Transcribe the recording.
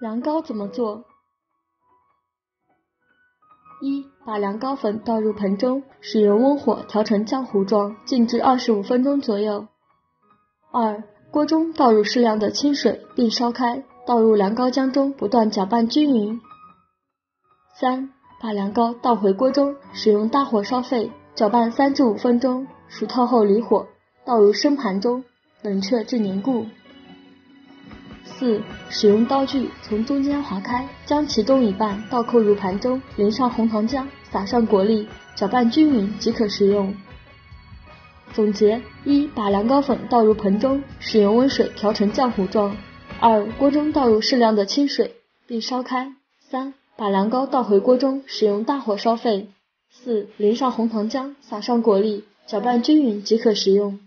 凉糕怎么做？一、把凉糕粉倒入盆中，使用温火调成浆糊状，静置二十五分钟左右。二、锅中倒入适量的清水，并烧开，倒入凉糕浆中，不断搅拌均匀。三、把凉糕倒回锅中，使用大火烧沸，搅拌三至五分钟，熟透后离火，倒入生盘中，冷却至凝固。四、使用刀具从中间划开，将其中一半倒扣入盘中，淋上红糖浆，撒上果粒，搅拌均匀即可食用。总结：一、把凉糕粉倒入盆中，使用温水调成浆糊状；二、锅中倒入适量的清水，并烧开；三、把凉糕倒回锅中，使用大火烧沸；四、淋上红糖浆，撒上果粒，搅拌均匀即可食用。